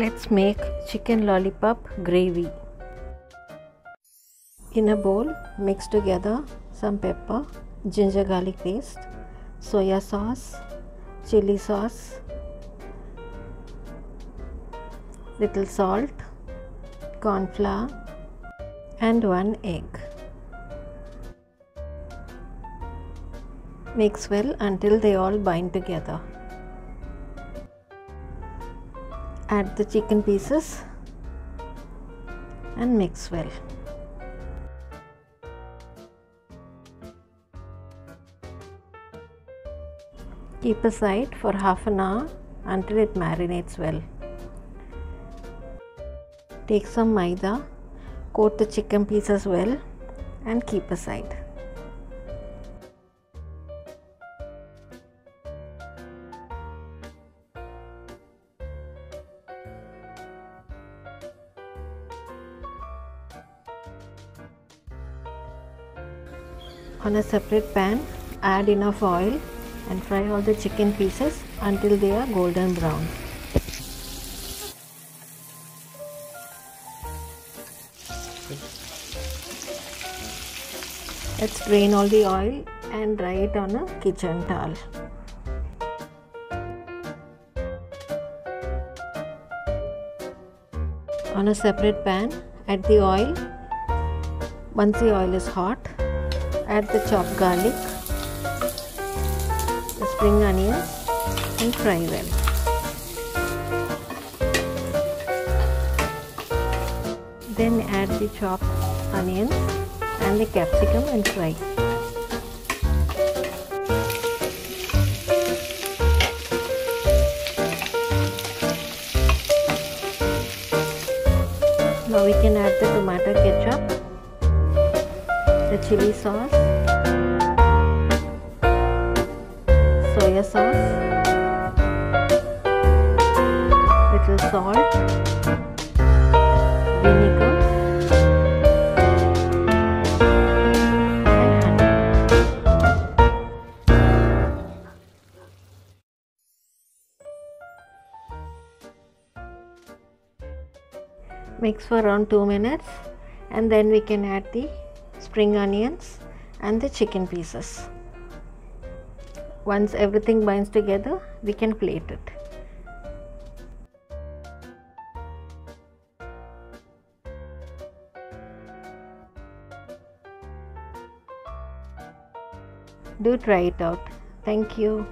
Let's make chicken lollipop gravy. In a bowl, mix together some pepper, ginger garlic paste, soya sauce, chili sauce, little salt, corn flour, and one egg. Mix well until they all bind together. Add the chicken pieces and mix well. Keep aside for half an hour until it marinates well. Take some maida, coat the chicken pieces well and keep aside. On a separate pan, add enough oil and fry all the chicken pieces until they are golden brown. Let's drain all the oil and dry it on a kitchen towel. On a separate pan, add the oil. Once the oil is hot, add the chopped garlic, the spring onions and fry well. Then add the chopped onions and the capsicum and fry. Now we can add the tomato ketchup, the chili sauce, soya sauce, little salt, vinegar. Mix for around 2 minutes and then we can add the spring onions and the chicken pieces. Once everything binds together, we can plate it. Do try it out. Thank you.